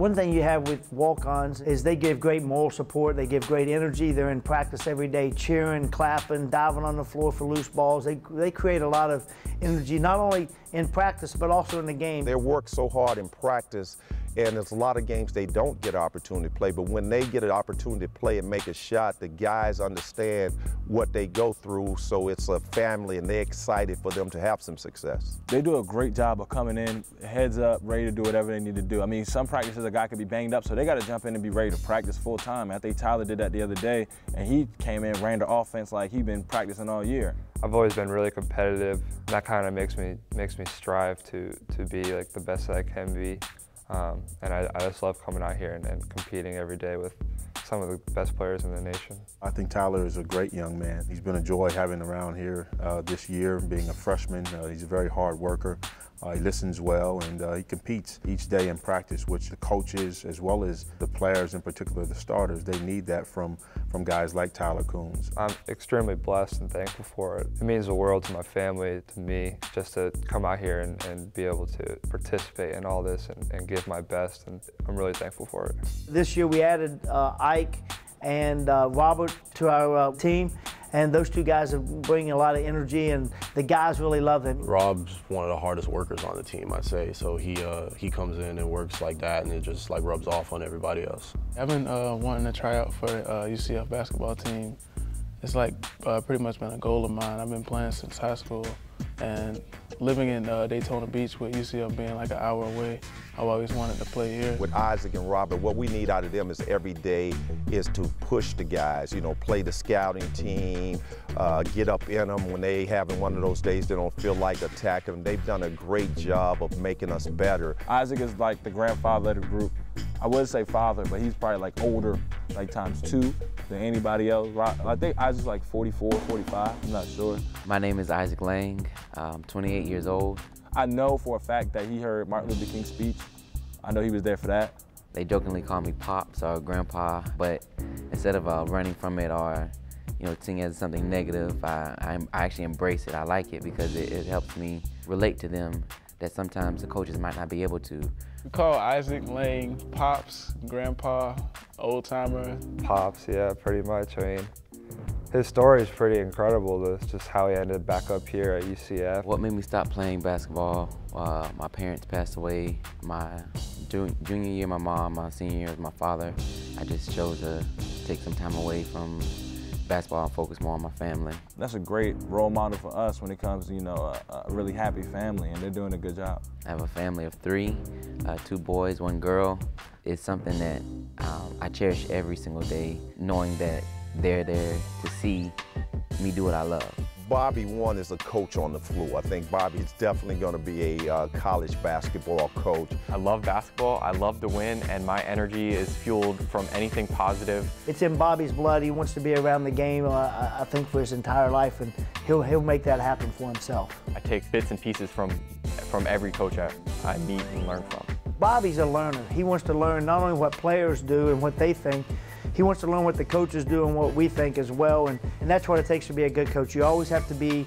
One thing you have with walk-ons is they give great moral support, they give great energy, they're in practice every day cheering, clapping, diving on the floor for loose balls. They, they create a lot of energy, not only in practice, but also in the game. They work so hard in practice and there's a lot of games they don't get an opportunity to play, but when they get an opportunity to play and make a shot, the guys understand what they go through, so it's a family and they're excited for them to have some success. They do a great job of coming in, heads up, ready to do whatever they need to do. I mean, some practices a guy could be banged up, so they got to jump in and be ready to practice full time. I think Tyler did that the other day, and he came in, ran the offense like he'd been practicing all year. I've always been really competitive. and That kind of makes me makes me strive to to be like the best that I can be. Um, and I, I, just love coming out here and, and, competing every day with some of the best players in the nation. I think Tyler is a great young man. He's been a joy having around here uh, this year, being a freshman. Uh, he's a very hard worker. Uh, he listens well and uh, he competes each day in practice, which the coaches as well as the players, in particular the starters, they need that from, from guys like Tyler Coons. I'm extremely blessed and thankful for it. It means the world to my family, to me, just to come out here and, and be able to participate in all this and, and, give my best, and I'm really thankful for it. This year we added uh, Ike and uh, Robert to our uh, team and those two guys are bringing a lot of energy, and the guys really love him. Rob's one of the hardest workers on the team, I'd say. So he uh, he comes in and works like that, and it just like rubs off on everybody else. I've been uh, wanting to try out for uh, UCF basketball team. It's like uh, pretty much been a goal of mine. I've been playing since high school, and living in uh, Daytona Beach with UCF being like an hour away, I've always wanted to play here. With Isaac and Robert, what we need out of them is every day is to push the guys, you know, play the scouting team, uh, get up in them when they having one of those days they don't feel like attacking them. They've done a great job of making us better. Isaac is like the grandfather of the group. I would say father, but he's probably like older, like times two than anybody else. I think Isaac's like 44, 45, I'm not sure. My name is Isaac Lang. I'm 28 years old. I know for a fact that he heard Martin Luther King's speech. I know he was there for that. They jokingly call me Pops or Grandpa, but instead of uh, running from it or you know, seeing it as something negative, I, I, I, actually embrace it. I like it because it, it helps me relate to them that sometimes the coaches might not be able to. We call Isaac Lang Pops, Grandpa, Old Timer. Pops, yeah, pretty much. I mean, his story is pretty incredible. It's just how he ended back up here at UCF. What made me stop playing basketball? Uh, my parents passed away. My junior year, my mom. My senior year, my father. I just chose to take some time away from basketball and focus more on my family. That's a great role model for us when it comes to, you know, a, a really happy family, and they're doing a good job. I have a family of three, uh, two boys, one girl. It's something that um, I cherish every single day, knowing that they're there to see me do what I love. Bobby, one, is a coach on the floor. I think Bobby is definitely going to be a uh, college basketball coach. I love basketball. I love to win, and my energy is fueled from anything positive. It's in Bobby's blood. He wants to be around the game, uh, I think, for his entire life, and he'll, he'll make that happen for himself. I take bits and pieces from, from every coach I, I meet and learn from. Bobby's a learner. He wants to learn not only what players do and what they think, he wants to learn what the coaches do and what we think as well. And, and that's what it takes to be a good coach. You always have to be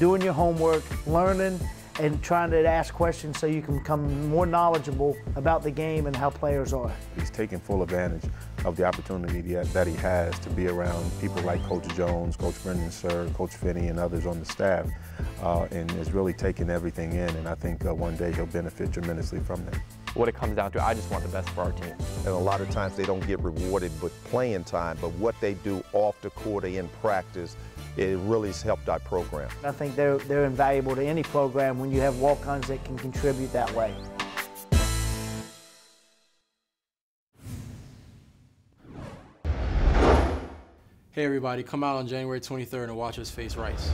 doing your homework, learning, and trying to ask questions so you can become more knowledgeable about the game and how players are. He's taking full advantage of the opportunity that he has to be around people like Coach Jones, Coach Brendan Suhr, Coach Finney, and others on the staff, uh, and is really taking everything in. And I think uh, one day he'll benefit tremendously from that what it comes down to, I just want the best for our team. And a lot of times they don't get rewarded with playing time, but what they do off the court or in practice, it really has helped our program. I think they're, they're invaluable to any program when you have walk-ons that can contribute that way. Hey everybody, come out on January 23rd and watch us face Rice.